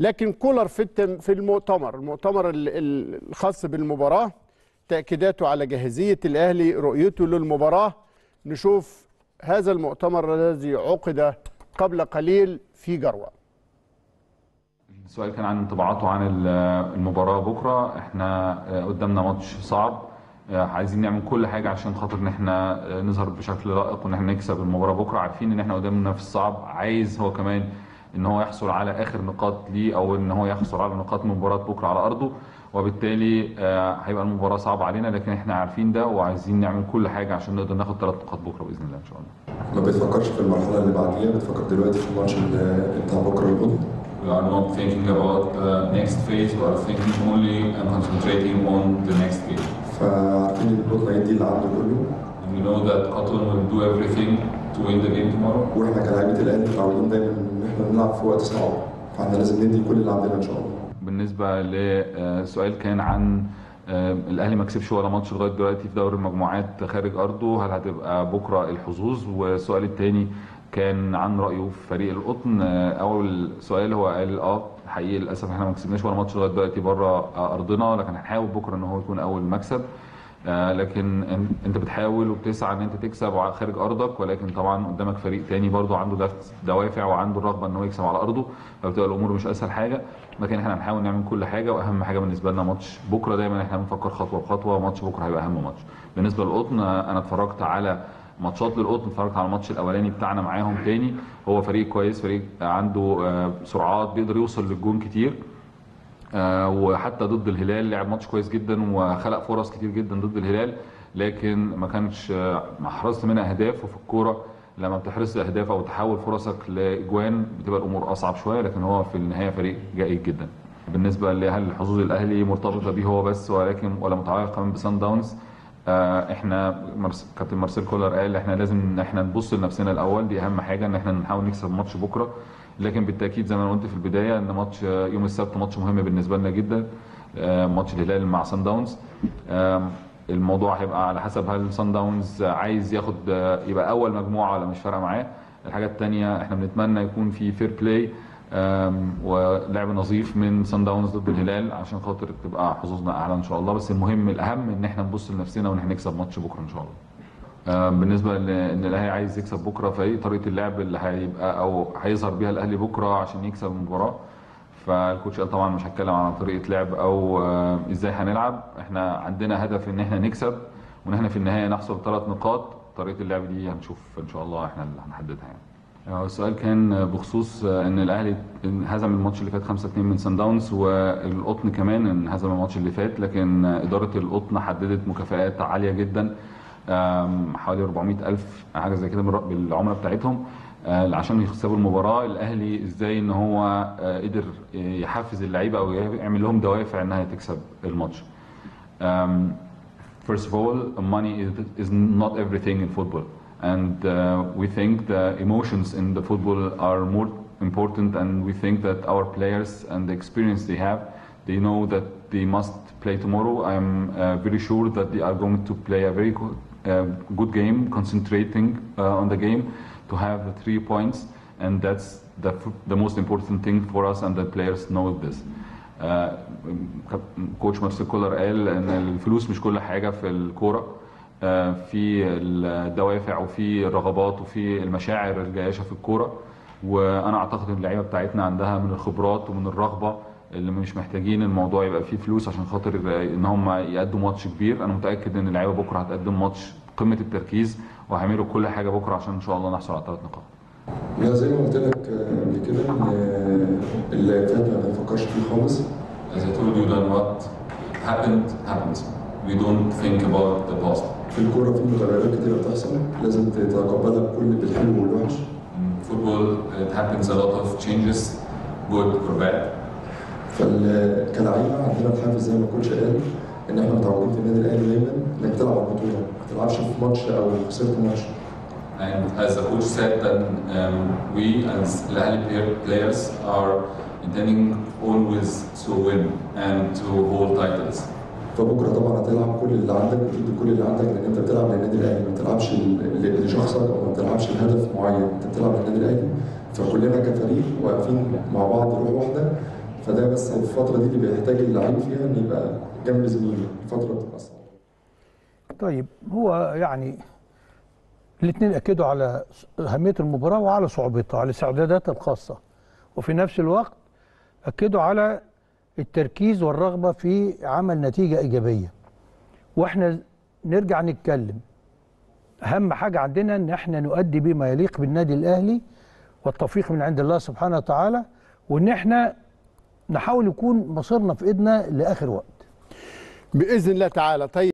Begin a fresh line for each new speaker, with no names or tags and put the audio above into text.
لكن كولر في في المؤتمر المؤتمر ال- ال- الخاص بالمباراة تأكيداته على جاهزية الأهلي رؤيته للمباراة. نشوف هذا المؤتمر الذي عقد قبل قليل في جروة.
السؤال كان عن انطباعاته عن ال- المباراة بكرة. إحنا آه، قدامنا ماتش صعب. آه، عايزين نعمل كل حاجة عشان خاطر إن إحنا آه، نظهر بشكل لائق وإن إحنا نكسب المباراة بكرة. عارفين إن إحنا قدامنا منافس صعب عايز هو كمان إن هو يحصل على آخر نقاط ليه أو إن هو يحصل على نقاط من مباراة بكرة على أرضه. وبالتالي آه، هيبقى المباراة صعبة علينا لكن إحنا عارفين ده وعايزين نعمل كل حاجة عشان نقدر ناخد ثلاث نقاط بكرة بإذن الله إن شاء الله.
ما بتفكرش في المرحلة اللي بعديها؟ بتفكر دلوقتي في الماتش اللي بتاع بكرة القطن
We are not thinking about the next phase, we are thinking only and concentrating on the next game.
فعارفين إن البطولة هي دي اللي عنده كله؟
We know that Cotton will do everything to win the game tomorrow.
وإحنا كلاعيبة الاهلي متعودين دايما إن إحنا بنلعب في وقت صعب. فإحنا لازم ندي كل اللي عندنا إن شاء الله.
بالنسبة لسؤال كان عن آه، الأهلي ما كسبش ولا ماتش لغاية دلوقتي في دوري المجموعات خارج أرضه. هل هتبقى بكرة الحظوظ؟ والسؤال الثاني كان عن رأيه في فريق القطن. آه، أول سؤال هو قال آه حقيقي للأسف إحنا ما كسبناش ولا ماتش لغاية دلوقتي بره أرضنا لكن هنحاول بكرة إن هو يكون أول مكسب. آه، لكن إن- أنت بتحاول وبتسعى إن أنت تكسب خارج أرضك ولكن طبعا قدامك فريق تاني برضه عنده دوافع وعنده الرغبة إن هو يكسب على أرضه فبتبقى الأمور مش أسهل حاجة. لكن إحنا هنحاول نعمل كل حاجة وأهم حاجة بالنسبة لنا ماتش بكرة دايما إحنا بنفكر خطوة بخطوة ماتش بكرة هيبقى أهم ماتش. بالنسبة للقطن آه، أنا اتفرجت على ماتشات للقطن اتفرجت على الماتش الأولاني بتاعنا معاهم تاني. هو فريق كويس فريق عنده آه، سرعات بيقدر يوصل للجون كتير. آه، وحتى ضد الهلال لعب ماتش كويس جدا وخلق فرص كتير جدا ضد الهلال لكن ما كانش آه، ما حرزت منها أهداف وفي الكورة لما بتحرز أهداف أو تحول فرصك لأجوان بتبقى الأمور أصعب شوية لكن هو في النهاية فريق جيد جدا بالنسبة لهل حظوظ الأهلي مرتبطة بيه هو بس ولكن ولا متعلقة كمان بسان داونز آه، إحنا. كابتن مارسيل كولر قال إحنا لازم إحنا نبص لنفسنا الأول دي أهم حاجة إن إحنا نحاول نكسب ماتش بكرة لكن بالتأكيد زي ما أنا قلت في البداية إن ماتش يوم السبت ماتش مهم بالنسبة لنا جدا آه، ماتش الهلال مع سان داونز الموضوع هيبقى على حسب هل سان داونز عايز ياخد آه، يبقى أول مجموعة ولا مش فارقة معاه. الحاجة الثانية إحنا بنتمنى يكون في fair play ولعب نظيف من سان داونز ضد الهلال عشان خاطر تبقى حظوظنا أعلى إن شاء الله. بس المهم الأهم إن إحنا نبص لنفسنا وإن إحنا نكسب ماتش بكرة إن شاء الله. بالنسبة لأن الأهلي عايز يكسب بكرة فايه طريقة اللعب اللي هيبقى أو هيظهر بيها الأهلي بكرة عشان يكسب المباراة. فالكوتش قال طبعا مش هتكلم عن طريقة لعب أو آه، إزاي هنلعب. إحنا عندنا هدف إن إحنا نكسب وإن إحنا في النهاية نحصل ثلاث نقاط. طريقة اللعب دي هنشوف إن شاء الله إحنا اللي هنحددها يعني. آه، السؤال كان بخصوص آه، إن الأهلي هزم الماتش اللي فات 5 2 من سان داونز والقطن كمان ان هزم الماتش اللي فات لكن آه، إدارة القطن حددت مكافآت عالية جدا. حوالي 400 ألف حاجة زي كده بالعملة بتاعتهم آه، عشان يكسبوا المباراة الأهلي إزاي إن هو آه، قدر يحفز اللعيبة أو يعمل لهم دوافع إنها تكسب الماتش. Um, first of all, money is not everything in football. And uh, we think the emotions in the football are more important and we think that our players and the experience they have, they know that they must play tomorrow. I'm uh, very sure that they are going to play a very good, uh, good game, concentrating uh, on the game to have the three points. And that's the, the most important thing for us and the players know this. كوتش مارسيل كولر قال إن الفلوس مش كل حاجة في الكورة آه، في الدوافع وفي الرغبات وفي المشاعر الجياشه في الكورة وأنا أعتقد إن اللعيبة بتاعتنا عندها من الخبرات ومن الرغبة اللي مش محتاجين الموضوع يبقى فيه فلوس عشان خاطر ان هم يقدموا ماتش كبير أنا متأكد إن اللعيبة بكرة هتقدم ماتش قمة التركيز وهيعملوا كل حاجة بكرة عشان إن شاء الله نحصل على ثلاث نقاط
لا زي ما قلت لك قبل كده إن اللي فات ما بنفكرش فيه خالص
As I told you that what happened happened. We don't think about the past.
في الكورة في متغيرات كتيرة بتحصل لازم تتقبلها بكل بالحلو والوحش
football, it happens a lot of changes, good or bad.
فكلاعيبه عندنا الحافز زي ما الكوتش قال إن إحنا متعودين في النادي الأهلي دايما إنك تلعب البطولة ما تلعبش في ماتش أو خسرت ماتش.
And as the coach said, that um, we as Al player, players are intending always to win and to hold titles.
فبكرة طبعا هتلعب كل اللي عندك وتدي كل اللي عندك لأن أنت بتلعب للنادي الأهلي ما بتلعبش لشخصك أو ما بتلعبش لهدف معين. أنت بتلعب للنادي الأهلي فكلنا كفريق واقفين مع بعض روح واحدة. فده بس الفترة دي اللي بيحتاج اللعيب فيها إن يبقى جنب زميله الفترة بتبقى صعبه
طيب هو يعني الاثنين أكدوا على أهمية المباراة وعلى صعوبتها على استعداداتها الخاصة. وفي نفس الوقت أكدوا على التركيز والرغبة في عمل نتيجة إيجابية. وإحنا نرجع نتكلم. أهم حاجة عندنا إن إحنا نؤدي بما يليق بالنادي الأهلي والتوفيق من عند الله سبحانه وتعالى وإن إحنا نحاول يكون مصيرنا في إيدنا لآخر وقت.
بإذن الله تعالى طيب.